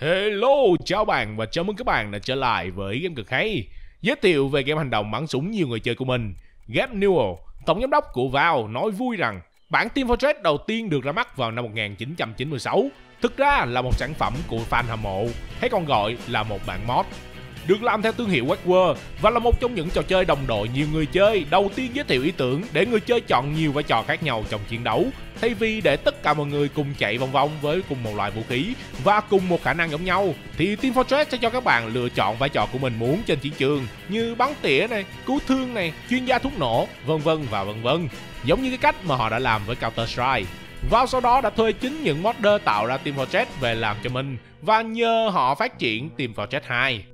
Hello, chào bạn và chào mừng các bạn đã trở lại với game cực hay. Giới thiệu về game hành động bắn súng nhiều người chơi của mình. Gabe Newell, tổng giám đốc của Valve nói vui rằng bản Team Fortress đầu tiên được ra mắt vào năm 1996 thực ra là một sản phẩm của fan hâm mộ hay còn gọi là một bản mod được làm theo thương hiệu Westworld và là một trong những trò chơi đồng đội nhiều người chơi đầu tiên giới thiệu ý tưởng để người chơi chọn nhiều vai trò khác nhau trong chiến đấu thay vì để tất cả mọi người cùng chạy vòng vòng với cùng một loại vũ khí và cùng một khả năng giống nhau thì Team Fortress sẽ cho các bạn lựa chọn vai trò của mình muốn trên chiến trường như bắn tỉa này, cứu thương này, chuyên gia thuốc nổ, vân vân và vân vân. Giống như cái cách mà họ đã làm với Counter Strike. Vào sau đó đã thuê chính những modder tạo ra Team Fortress về làm cho mình và nhờ họ phát triển Team Fortress 2.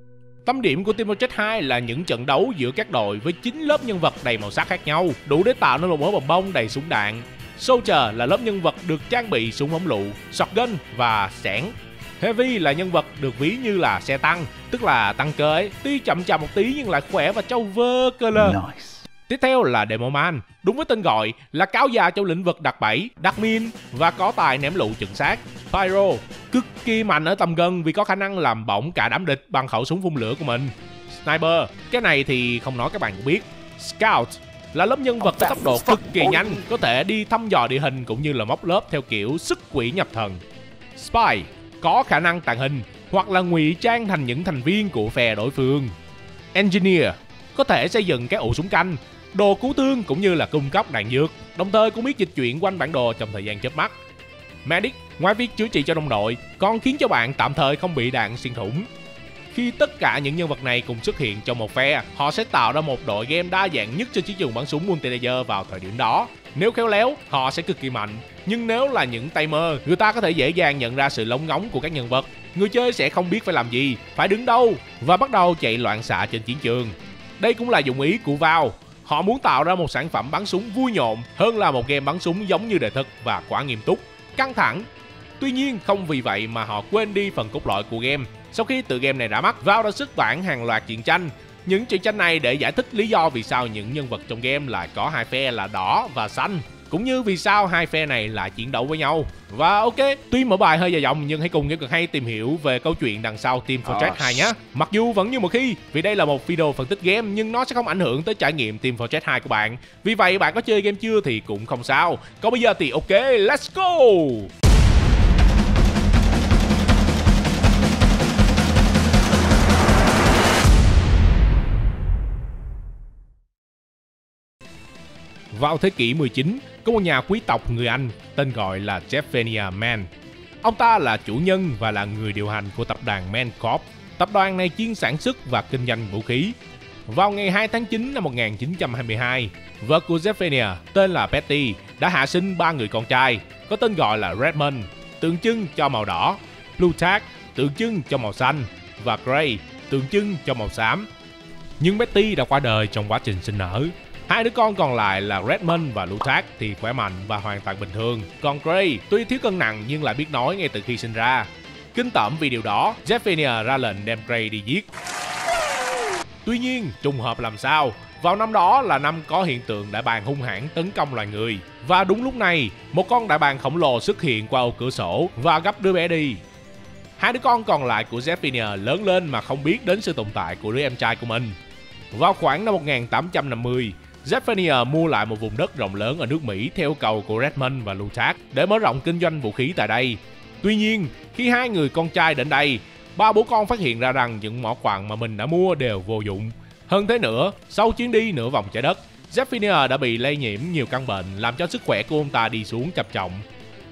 Tâm điểm của Team Fortress 2 là những trận đấu giữa các đội với 9 lớp nhân vật đầy màu sắc khác nhau, đủ để tạo nên một mớ bồng bông đầy súng đạn. Soldier là lớp nhân vật được trang bị súng ống lụ, shotgun và sẻn. Heavy là nhân vật được ví như là xe tăng, tức là tăng cơ ấy, tuy chậm chậm một tí nhưng lại khỏe và trâu vơ cơ lơ. Nice. Tiếp theo là Demoman, đúng với tên gọi là cáo già trong lĩnh vực đặt bẫy, đặt min và có tài ném lụ chuẩn xác. Pyro, cực kỳ mạnh ở tầm gần vì có khả năng làm bỏng cả đám địch bằng khẩu súng phun lửa của mình. Sniper, cái này thì không nói các bạn cũng biết. Scout là lớp nhân vật có tốc độ cực kỳ nhanh, có thể đi thăm dò địa hình cũng như là móc lớp theo kiểu sức quỷ nhập thần. Spy có khả năng tàng hình hoặc là ngụy trang thành những thành viên của phe đối phương. Engineer có thể xây dựng cái ổ súng canh đồ cứu thương cũng như là cung cấp đạn dược, đồng thời cũng biết dịch chuyển quanh bản đồ trong thời gian chớp mắt. Medic, ngoài việc chữa trị cho đồng đội, còn khiến cho bạn tạm thời không bị đạn xuyên thủng. Khi tất cả những nhân vật này cùng xuất hiện trong một phe, họ sẽ tạo ra một đội game đa dạng nhất trên chiến trường bắn súng multiplayer vào thời điểm đó. Nếu khéo léo, họ sẽ cực kỳ mạnh. Nhưng nếu là những tay mơ, người ta có thể dễ dàng nhận ra sự lóng ngóng của các nhân vật. Người chơi sẽ không biết phải làm gì, phải đứng đâu và bắt đầu chạy loạn xạ trên chiến trường. Đây cũng là dụng ý của Valve Họ muốn tạo ra một sản phẩm bắn súng vui nhộn hơn là một game bắn súng giống như đời thực và quá nghiêm túc, căng thẳng. Tuy nhiên, không vì vậy mà họ quên đi phần cốt lõi của game. Sau khi tự game này ra mắt, Valve đã xuất bản hàng loạt truyện tranh. Những truyện tranh này để giải thích lý do vì sao những nhân vật trong game lại có hai phe là đỏ và xanh cũng như vì sao hai phe này lại chiến đấu với nhau. Và ok, tuy mở bài hơi dài dòng nhưng hãy cùng nhau cực hay tìm hiểu về câu chuyện đằng sau Team Fortress oh. 2 nhé. Mặc dù vẫn như một khi, vì đây là một video phân tích game nhưng nó sẽ không ảnh hưởng tới trải nghiệm Team Fortress 2 của bạn. Vì vậy bạn có chơi game chưa thì cũng không sao. Còn bây giờ thì ok, let's go! Vào thế kỷ 19, có một nhà quý tộc người Anh tên gọi là Jeffenia Mann. Ông ta là chủ nhân và là người điều hành của tập đoàn Mann Corp. Tập đoàn này chuyên sản xuất và kinh doanh vũ khí. Vào ngày 2 tháng 9 năm 1922, vợ của Jeffenia tên là Betty đã hạ sinh ba người con trai có tên gọi là Redmond, tượng trưng cho màu đỏ, Plutarch, tượng trưng cho màu xanh và Gray, tượng trưng cho màu xám. Nhưng Betty đã qua đời trong quá trình sinh nở Hai đứa con còn lại là Redmond và Lutak thì khỏe mạnh và hoàn toàn bình thường. Còn Gray tuy thiếu cân nặng nhưng lại biết nói ngay từ khi sinh ra. Kinh tởm vì điều đó, Jeffrey ra lệnh đem Gray đi giết. Tuy nhiên, trùng hợp làm sao, vào năm đó là năm có hiện tượng đại bàng hung hãn tấn công loài người. Và đúng lúc này, một con đại bàng khổng lồ xuất hiện qua ô cửa sổ và gấp đứa bé đi. Hai đứa con còn lại của Zephaniah lớn lên mà không biết đến sự tồn tại của đứa em trai của mình. Vào khoảng năm 1850, Zephania mua lại một vùng đất rộng lớn ở nước Mỹ theo cầu của Redmond và Lutak để mở rộng kinh doanh vũ khí tại đây. Tuy nhiên, khi hai người con trai đến đây, ba bố con phát hiện ra rằng những mỏ quặng mà mình đã mua đều vô dụng. Hơn thế nữa, sau chuyến đi nửa vòng trái đất, Zephania đã bị lây nhiễm nhiều căn bệnh làm cho sức khỏe của ông ta đi xuống trầm trọng.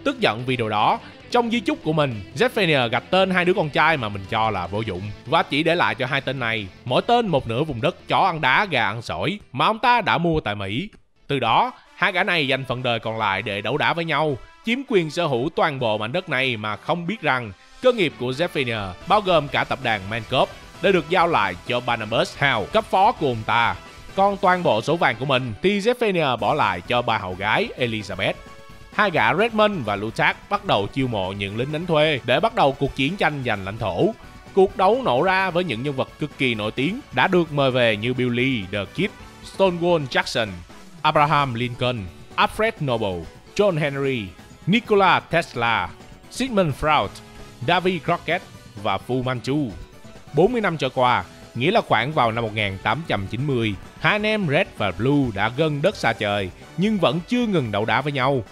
Tức giận vì điều đó, trong di chúc của mình, Zephania gạch tên hai đứa con trai mà mình cho là vô dụng và chỉ để lại cho hai tên này mỗi tên một nửa vùng đất chó ăn đá gà ăn sỏi mà ông ta đã mua tại Mỹ. Từ đó, hai gã này dành phần đời còn lại để đấu đá với nhau, chiếm quyền sở hữu toàn bộ mảnh đất này mà không biết rằng cơ nghiệp của Zephania bao gồm cả tập đoàn Mancorp đã được giao lại cho Barnabas Howe, cấp phó của ông ta. Còn toàn bộ số vàng của mình thì Zephania bỏ lại cho bà hậu gái Elizabeth hai gã Redmond và Lutak bắt đầu chiêu mộ những lính đánh thuê để bắt đầu cuộc chiến tranh giành lãnh thổ. Cuộc đấu nổ ra với những nhân vật cực kỳ nổi tiếng đã được mời về như Billy the Kid, Stonewall Jackson, Abraham Lincoln, Alfred Noble, John Henry, Nikola Tesla, Sigmund Freud, Davy Crockett và Fu Manchu. 40 năm trôi qua, nghĩa là khoảng vào năm 1890, hai anh em Red và Blue đã gần đất xa trời nhưng vẫn chưa ngừng đấu đá với nhau.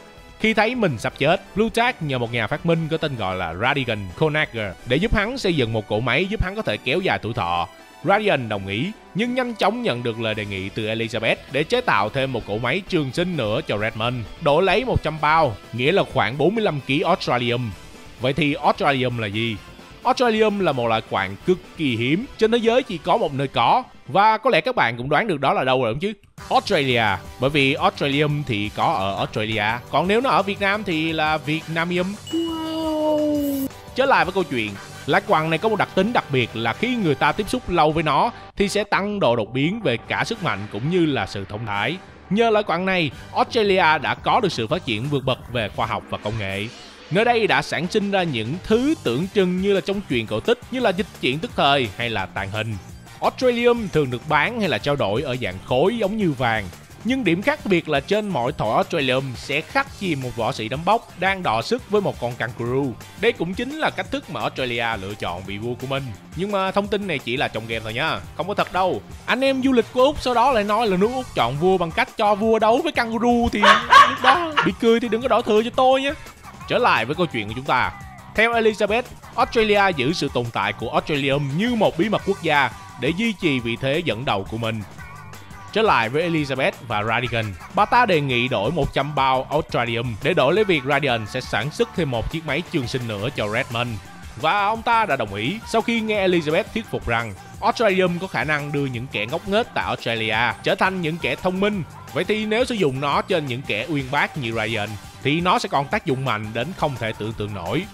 Khi thấy mình sắp chết, Plutarch nhờ một nhà phát minh có tên gọi là Radigan Conager để giúp hắn xây dựng một cỗ máy giúp hắn có thể kéo dài tuổi thọ. Radian đồng ý, nhưng nhanh chóng nhận được lời đề nghị từ Elizabeth để chế tạo thêm một cỗ máy trường sinh nữa cho Redmond, đổi lấy 100 bao, nghĩa là khoảng 45 kg Australium. Vậy thì Australium là gì? Australium là một loại quạng cực kỳ hiếm, trên thế giới chỉ có một nơi có. Và có lẽ các bạn cũng đoán được đó là đâu rồi đúng chứ? Australia, bởi vì Australium thì có ở Australia, còn nếu nó ở Việt Nam thì là Vietnamium. Wow. Trở lại với câu chuyện, Lá quặng này có một đặc tính đặc biệt là khi người ta tiếp xúc lâu với nó thì sẽ tăng độ đột biến về cả sức mạnh cũng như là sự thông thái. Nhờ loại quặng này, Australia đã có được sự phát triển vượt bậc về khoa học và công nghệ. Nơi đây đã sản sinh ra những thứ tưởng chừng như là trong truyền cổ tích như là dịch chuyển tức thời hay là tàn hình. Australium thường được bán hay là trao đổi ở dạng khối giống như vàng. Nhưng điểm khác biệt là trên mỗi thỏi Australium sẽ khắc chìm một võ sĩ đấm bốc đang đọ sức với một con kangaroo. Đây cũng chính là cách thức mà Australia lựa chọn vị vua của mình. Nhưng mà thông tin này chỉ là trong game thôi nha, không có thật đâu. Anh em du lịch của Úc sau đó lại nói là nước Úc chọn vua bằng cách cho vua đấu với kangaroo thì lúc đó bị cười thì đừng có đổ thừa cho tôi nhé. Trở lại với câu chuyện của chúng ta. Theo Elizabeth, Australia giữ sự tồn tại của Australium như một bí mật quốc gia để duy trì vị thế dẫn đầu của mình. Trở lại với Elizabeth và Radigan, bà ta đề nghị đổi 100 bao Australium để đổi lấy việc Radigan sẽ sản xuất thêm một chiếc máy trường sinh nữa cho Redmond. Và ông ta đã đồng ý sau khi nghe Elizabeth thuyết phục rằng Australium có khả năng đưa những kẻ ngốc nghếch tại Australia trở thành những kẻ thông minh. Vậy thì nếu sử dụng nó trên những kẻ uyên bác như Ryan thì nó sẽ còn tác dụng mạnh đến không thể tưởng tượng nổi.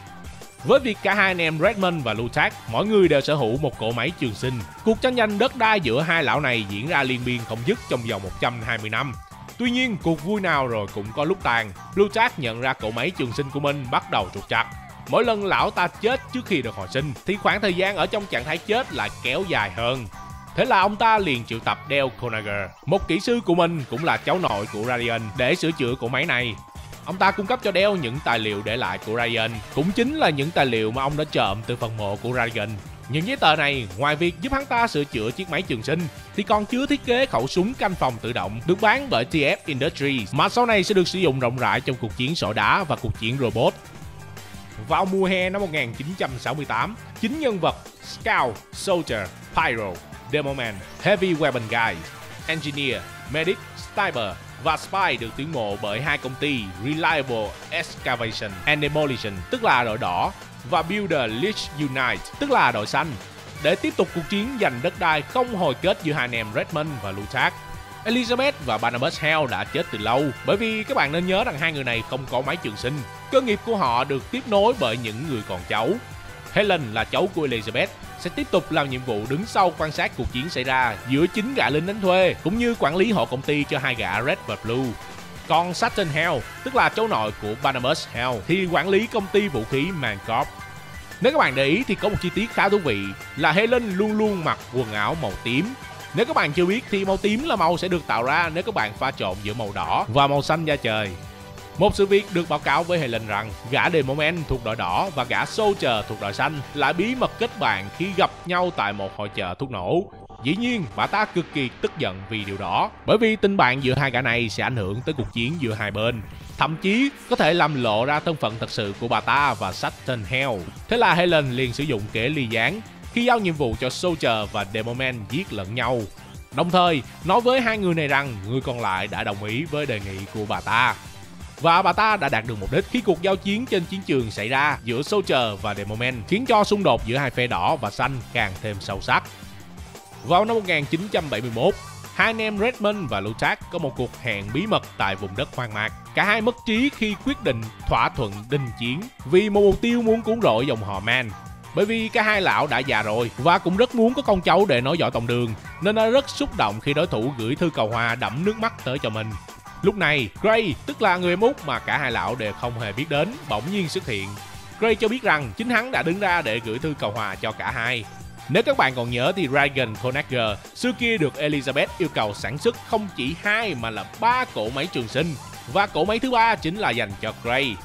Với việc cả hai anh em Redmond và Lutak, mỗi người đều sở hữu một cỗ máy trường sinh. Cuộc tranh giành đất đai giữa hai lão này diễn ra liên miên không dứt trong vòng 120 năm. Tuy nhiên, cuộc vui nào rồi cũng có lúc tàn. Lutak nhận ra cỗ máy trường sinh của mình bắt đầu trục trặc. Mỗi lần lão ta chết trước khi được hồi sinh, thì khoảng thời gian ở trong trạng thái chết lại kéo dài hơn. Thế là ông ta liền triệu tập Dale Conager, một kỹ sư của mình cũng là cháu nội của Radiant, để sửa chữa cỗ máy này. Ông ta cung cấp cho Dell những tài liệu để lại của Ryan, cũng chính là những tài liệu mà ông đã trộm từ phần mộ của Ryan. Những giấy tờ này, ngoài việc giúp hắn ta sửa chữa chiếc máy trường sinh, thì còn chứa thiết kế khẩu súng canh phòng tự động được bán bởi TF Industries, mà sau này sẽ được sử dụng rộng rãi trong cuộc chiến sỏi đá và cuộc chiến robot. Vào mùa hè năm 1968, chính nhân vật Scout, Soldier, Pyro, Demoman, Heavy Weapon Guy, Engineer, Medic, Stiber và Spy được tuyển mộ bởi hai công ty Reliable Excavation and Demolition, tức là đội đỏ, và Builder Leech Unite, tức là đội xanh, để tiếp tục cuộc chiến giành đất đai không hồi kết giữa hai anh em Redmond và Lutak. Elizabeth và Barnabas Hale đã chết từ lâu bởi vì các bạn nên nhớ rằng hai người này không có máy trường sinh. Cơ nghiệp của họ được tiếp nối bởi những người còn cháu. Helen là cháu của Elizabeth sẽ tiếp tục làm nhiệm vụ đứng sau quan sát cuộc chiến xảy ra giữa chính gã lính đánh thuê cũng như quản lý hộ công ty cho hai gã Red và Blue. Còn Saturn Hell, tức là cháu nội của Barnabas Hell, thì quản lý công ty vũ khí Mancorp. Nếu các bạn để ý thì có một chi tiết khá thú vị là Helen luôn luôn mặc quần áo màu tím. Nếu các bạn chưa biết thì màu tím là màu sẽ được tạo ra nếu các bạn pha trộn giữa màu đỏ và màu xanh da trời. Một sự việc được báo cáo với Helen rằng gã Demoman thuộc đội đỏ và gã Soldier thuộc đội xanh lại bí mật kết bạn khi gặp nhau tại một hội chợ thuốc nổ. Dĩ nhiên, bà ta cực kỳ tức giận vì điều đó, bởi vì tình bạn giữa hai gã này sẽ ảnh hưởng tới cuộc chiến giữa hai bên. Thậm chí có thể làm lộ ra thân phận thật sự của bà ta và Satan Hell. Thế là Helen liền sử dụng kế ly gián khi giao nhiệm vụ cho Soldier và Demoman giết lẫn nhau. Đồng thời, nói với hai người này rằng người còn lại đã đồng ý với đề nghị của bà ta. Và bà ta đã đạt được mục đích khi cuộc giao chiến trên chiến trường xảy ra giữa Soldier và Demoman khiến cho xung đột giữa hai phe đỏ và xanh càng thêm sâu sắc. Vào năm 1971, hai anh em Redmond và Lutak có một cuộc hẹn bí mật tại vùng đất hoang mạc. Cả hai mất trí khi quyết định thỏa thuận đình chiến vì một mục tiêu muốn cuốn rỗi dòng họ Man. Bởi vì cả hai lão đã già rồi và cũng rất muốn có con cháu để nói dõi tòng đường, nên đã rất xúc động khi đối thủ gửi thư cầu hòa đẫm nước mắt tới cho mình. Lúc này, Gray, tức là người em út mà cả hai lão đều không hề biết đến, bỗng nhiên xuất hiện. Gray cho biết rằng chính hắn đã đứng ra để gửi thư cầu hòa cho cả hai. Nếu các bạn còn nhớ thì Dragon Conacher xưa kia được Elizabeth yêu cầu sản xuất không chỉ hai mà là ba cỗ máy trường sinh và cỗ máy thứ ba chính là dành cho Gray.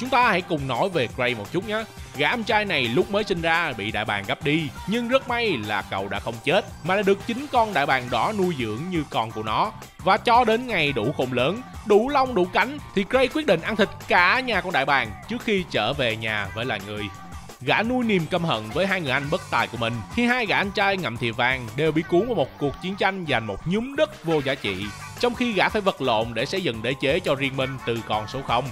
Chúng ta hãy cùng nói về Gray một chút nhé. Gã em trai này lúc mới sinh ra bị đại bàng gấp đi, nhưng rất may là cậu đã không chết, mà đã được chính con đại bàng đỏ nuôi dưỡng như con của nó. Và cho đến ngày đủ khôn lớn, đủ lông đủ cánh, thì Gray quyết định ăn thịt cả nhà con đại bàng trước khi trở về nhà với loài người. Gã nuôi niềm căm hận với hai người anh bất tài của mình khi hai gã anh trai ngậm thìa vàng đều bị cuốn vào một cuộc chiến tranh giành một nhúm đất vô giá trị, trong khi gã phải vật lộn để xây dựng đế chế cho riêng mình từ con số 0.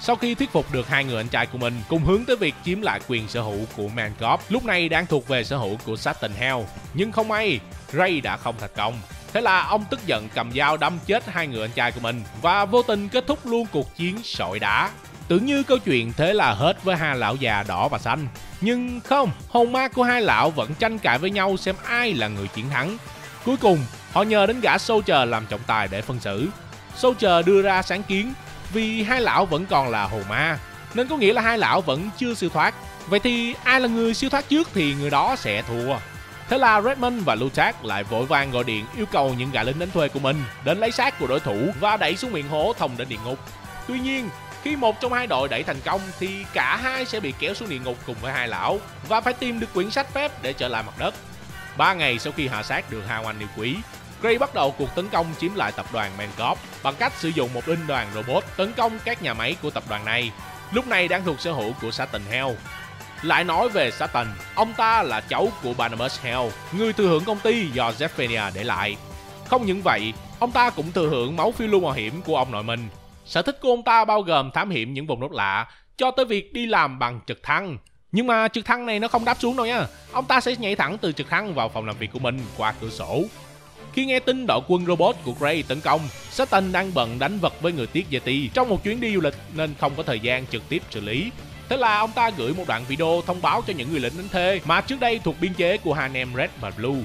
Sau khi thuyết phục được hai người anh trai của mình cùng hướng tới việc chiếm lại quyền sở hữu của Mancop, lúc này đang thuộc về sở hữu của Satan Hell. Nhưng không may, Ray đã không thành công. Thế là ông tức giận cầm dao đâm chết hai người anh trai của mình và vô tình kết thúc luôn cuộc chiến sỏi đá. Tưởng như câu chuyện thế là hết với hai lão già đỏ và xanh. Nhưng không, hồn ma của hai lão vẫn tranh cãi với nhau xem ai là người chiến thắng. Cuối cùng, họ nhờ đến gã Soldier làm trọng tài để phân xử. Soldier đưa ra sáng kiến vì hai lão vẫn còn là hồ ma, nên có nghĩa là hai lão vẫn chưa siêu thoát. Vậy thì ai là người siêu thoát trước thì người đó sẽ thua. Thế là Redmond và Lutak lại vội vàng gọi điện yêu cầu những gã lính đánh thuê của mình đến lấy xác của đối thủ và đẩy xuống miệng hố thông đến địa ngục. Tuy nhiên, khi một trong hai đội đẩy thành công thì cả hai sẽ bị kéo xuống địa ngục cùng với hai lão và phải tìm được quyển sách phép để trở lại mặt đất. Ba ngày sau khi hạ sát được hai oanh yêu quý, Gray bắt đầu cuộc tấn công chiếm lại tập đoàn Mancop bằng cách sử dụng một binh đoàn robot tấn công các nhà máy của tập đoàn này, lúc này đang thuộc sở hữu của Satan Hell. Lại nói về Satan, ông ta là cháu của Barnabas Hell, người thừa hưởng công ty do Zephania để lại. Không những vậy, ông ta cũng thừa hưởng máu phiêu lưu mạo hiểm của ông nội mình. Sở thích của ông ta bao gồm thám hiểm những vùng đất lạ, cho tới việc đi làm bằng trực thăng. Nhưng mà trực thăng này nó không đáp xuống đâu nha. Ông ta sẽ nhảy thẳng từ trực thăng vào phòng làm việc của mình qua cửa sổ. Khi nghe tin đội quân robot của Gray tấn công, Satan đang bận đánh vật với người Tiết Yeti trong một chuyến đi du lịch nên không có thời gian trực tiếp xử lý. Thế là ông ta gửi một đoạn video thông báo cho những người lính đánh thuê mà trước đây thuộc biên chế của hai anh em Red và Blue.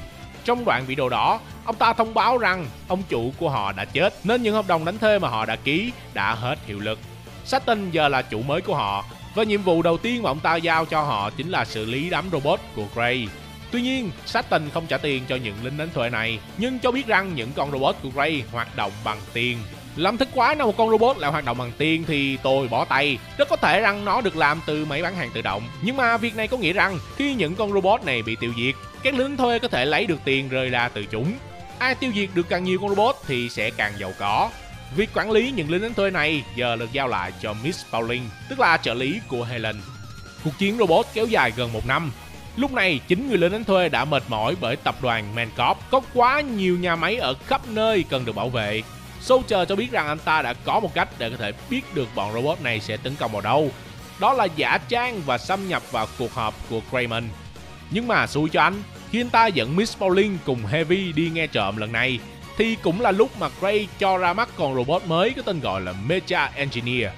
Trong đoạn video đó, ông ta thông báo rằng ông chủ của họ đã chết nên những hợp đồng đánh thuê mà họ đã ký đã hết hiệu lực. Satan giờ là chủ mới của họ và nhiệm vụ đầu tiên mà ông ta giao cho họ chính là xử lý đám robot của Gray. Tuy nhiên, Satan không trả tiền cho những lính đánh thuê này, nhưng cho biết rằng những con robot của Gray hoạt động bằng tiền. Làm thích quái nào một con robot lại hoạt động bằng tiền thì tôi bỏ tay. Rất có thể rằng nó được làm từ máy bán hàng tự động. Nhưng mà việc này có nghĩa rằng khi những con robot này bị tiêu diệt, các lính thuê có thể lấy được tiền rơi ra từ chúng. Ai tiêu diệt được càng nhiều con robot thì sẽ càng giàu có. Việc quản lý những lính đánh thuê này giờ được giao lại cho Miss Pauling, tức là trợ lý của Helen. Cuộc chiến robot kéo dài gần một năm Lúc này, chính người lính đánh thuê đã mệt mỏi bởi tập đoàn ManCorp có quá nhiều nhà máy ở khắp nơi cần được bảo vệ. Soldier cho biết rằng anh ta đã có một cách để có thể biết được bọn robot này sẽ tấn công vào đâu. Đó là giả trang và xâm nhập vào cuộc họp của Kramer. Nhưng mà xui cho anh, khi anh ta dẫn Miss Pauline cùng Heavy đi nghe trộm lần này, thì cũng là lúc mà Gray cho ra mắt con robot mới có tên gọi là Mecha Engineer.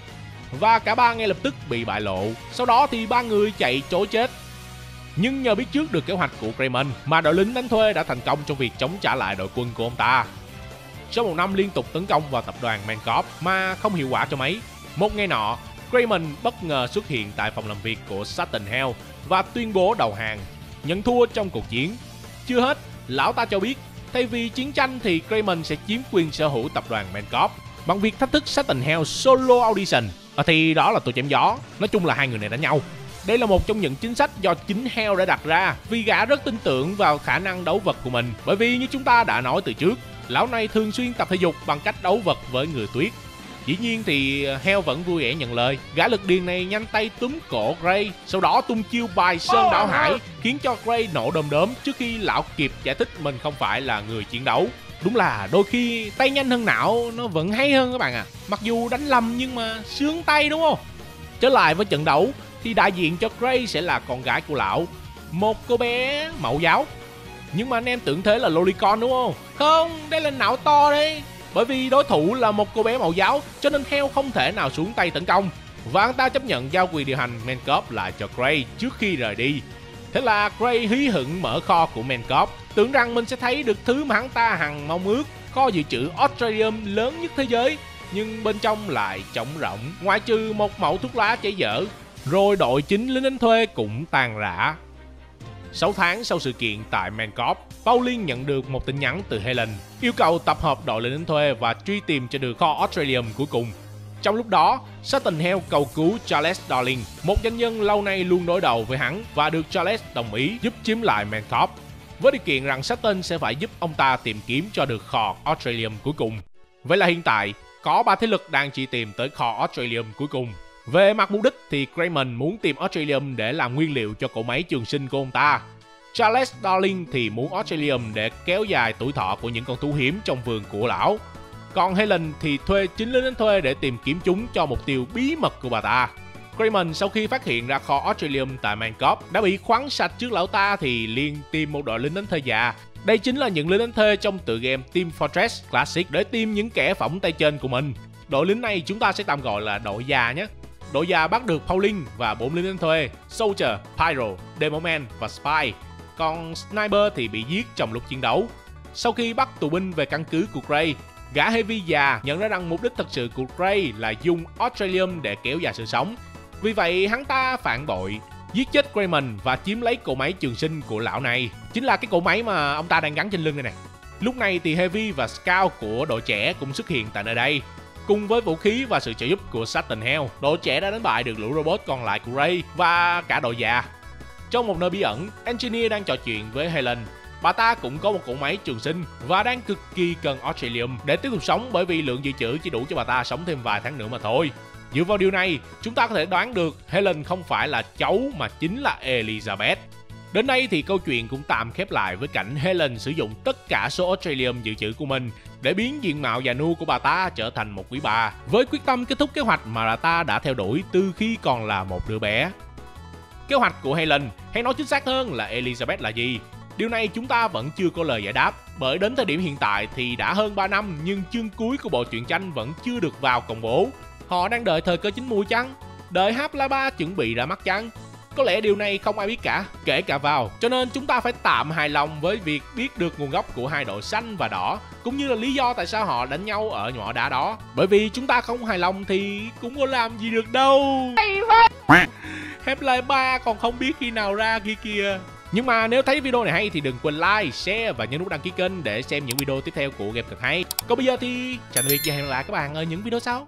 Và cả ba ngay lập tức bị bại lộ. Sau đó thì ba người chạy trối chết nhưng nhờ biết trước được kế hoạch của Kramer mà đội lính đánh thuê đã thành công trong việc chống trả lại đội quân của ông ta. Sau một năm liên tục tấn công vào tập đoàn Mancorp mà không hiệu quả cho mấy, một ngày nọ, Kramer bất ngờ xuất hiện tại phòng làm việc của Satan Hell và tuyên bố đầu hàng, nhận thua trong cuộc chiến. Chưa hết, lão ta cho biết thay vì chiến tranh thì Kramer sẽ chiếm quyền sở hữu tập đoàn Mancorp bằng việc thách thức Satan Hell solo audition. À, thì đó là tôi chém gió, nói chung là hai người này đánh nhau. Đây là một trong những chính sách do chính heo đã đặt ra vì gã rất tin tưởng vào khả năng đấu vật của mình. Bởi vì như chúng ta đã nói từ trước, lão này thường xuyên tập thể dục bằng cách đấu vật với người tuyết. Dĩ nhiên thì ờ, heo vẫn vui vẻ nhận lời. Gã lực điền này nhanh tay túm cổ Gray, sau đó tung chiêu bài sơn đảo hải, khiến cho Gray nổ đom đóm trước khi lão kịp giải thích mình không phải là người chiến đấu. Đúng là đôi khi tay nhanh hơn não nó vẫn hay hơn các bạn à. Mặc dù đánh lầm nhưng mà sướng tay đúng không? Trở lại với trận đấu, thì đại diện cho Gray sẽ là con gái của lão, một cô bé mẫu giáo. Nhưng mà anh em tưởng thế là lolicon đúng không? Không, đây là não to đấy. Bởi vì đối thủ là một cô bé mẫu giáo cho nên heo không thể nào xuống tay tấn công. Và anh ta chấp nhận giao quyền điều hành Mancop lại cho Gray trước khi rời đi. Thế là Gray hí hửng mở kho của Mancop, tưởng rằng mình sẽ thấy được thứ mà hắn ta hằng mong ước, kho dự trữ Australium lớn nhất thế giới, nhưng bên trong lại trống rỗng, ngoại trừ một mẫu thuốc lá cháy dở rồi đội chính lính đánh thuê cũng tan rã. 6 tháng sau sự kiện tại Mancop, Pauline nhận được một tin nhắn từ Helen yêu cầu tập hợp đội lính đánh thuê và truy tìm cho được kho Australium cuối cùng. Trong lúc đó, Satan Hell cầu cứu Charles Darling, một doanh nhân lâu nay luôn đối đầu với hắn và được Charles đồng ý giúp chiếm lại Mancorp với điều kiện rằng Satan sẽ phải giúp ông ta tìm kiếm cho được kho Australium cuối cùng. Vậy là hiện tại, có ba thế lực đang chỉ tìm tới kho Australium cuối cùng. Về mặt mục đích thì Kramer muốn tìm Australium để làm nguyên liệu cho cỗ máy trường sinh của ông ta. Charles Darling thì muốn Australium để kéo dài tuổi thọ của những con thú hiếm trong vườn của lão. Còn Helen thì thuê chính lính đánh thuê để tìm kiếm chúng cho mục tiêu bí mật của bà ta. Kramer sau khi phát hiện ra kho Australium tại Mancop đã bị khoáng sạch trước lão ta thì liền tìm một đội lính đánh thuê già. Đây chính là những lính đánh thuê trong tựa game Team Fortress Classic để tìm những kẻ phỏng tay trên của mình. Đội lính này chúng ta sẽ tạm gọi là đội già nhé. Đội già bắt được Pauling và bốn lính đánh thuê, Soldier, Pyro, Demoman và Spy. Còn Sniper thì bị giết trong lúc chiến đấu. Sau khi bắt tù binh về căn cứ của Gray, gã Heavy già nhận ra rằng mục đích thật sự của Gray là dùng Australium để kéo dài sự sống. Vì vậy hắn ta phản bội, giết chết Grayman và chiếm lấy cỗ máy trường sinh của lão này. Chính là cái cỗ máy mà ông ta đang gắn trên lưng đây này. Lúc này thì Heavy và Scout của đội trẻ cũng xuất hiện tại nơi đây. Cùng với vũ khí và sự trợ giúp của Satan Hell, đội trẻ đã đánh bại được lũ robot còn lại của Ray và cả đội già. Trong một nơi bí ẩn, Engineer đang trò chuyện với Helen. Bà ta cũng có một cỗ máy trường sinh và đang cực kỳ cần Australium để tiếp tục sống bởi vì lượng dự trữ chỉ đủ cho bà ta sống thêm vài tháng nữa mà thôi. Dựa vào điều này, chúng ta có thể đoán được Helen không phải là cháu mà chính là Elizabeth. Đến đây thì câu chuyện cũng tạm khép lại với cảnh Helen sử dụng tất cả số Australium dự trữ của mình để biến diện mạo già nua của bà ta trở thành một quý bà, với quyết tâm kết thúc kế hoạch mà bà ta đã theo đuổi từ khi còn là một đứa bé. Kế hoạch của Helen, hay nói chính xác hơn là Elizabeth là gì? Điều này chúng ta vẫn chưa có lời giải đáp, bởi đến thời điểm hiện tại thì đã hơn 3 năm nhưng chương cuối của bộ truyện tranh vẫn chưa được vào công bố. Họ đang đợi thời cơ chín mùi chăng? Đợi Hapla ba chuẩn bị ra mắt chăng? Có lẽ điều này không ai biết cả, kể cả vào. Cho nên chúng ta phải tạm hài lòng với việc biết được nguồn gốc của hai đội xanh và đỏ, cũng như là lý do tại sao họ đánh nhau ở nhỏ đá đó. Bởi vì chúng ta không hài lòng thì cũng có làm gì được đâu. Hepline 3 còn không biết khi nào ra kia kìa. Nhưng mà nếu thấy video này hay thì đừng quên like, share và nhấn nút đăng ký kênh để xem những video tiếp theo của game cực hay. Còn bây giờ thì chào tạm biệt và hẹn gặp lại các bạn ở những video sau.